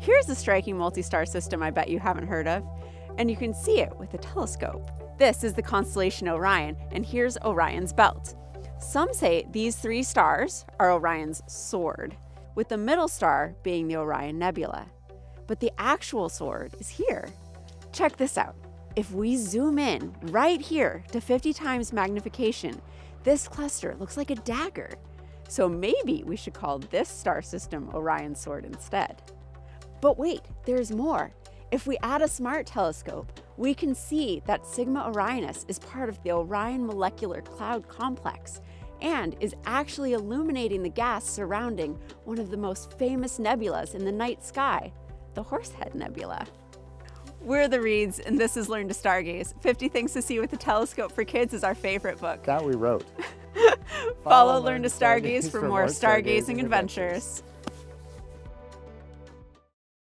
Here's a striking multi-star system I bet you haven't heard of, and you can see it with a telescope. This is the constellation Orion, and here's Orion's belt. Some say these three stars are Orion's sword, with the middle star being the Orion Nebula. But the actual sword is here. Check this out. If we zoom in right here to 50 times magnification, this cluster looks like a dagger. So maybe we should call this star system Orion's sword instead. But wait, there's more. If we add a smart telescope, we can see that Sigma Orionis is part of the Orion Molecular Cloud Complex and is actually illuminating the gas surrounding one of the most famous nebulas in the night sky, the Horsehead Nebula. We're the Reeds, and this is Learn to Stargaze. 50 Things to See with the Telescope for Kids is our favorite book. That we wrote. Follow, Follow Learn to Stargaze, Stargaze for more stargazing, stargazing adventures. adventures.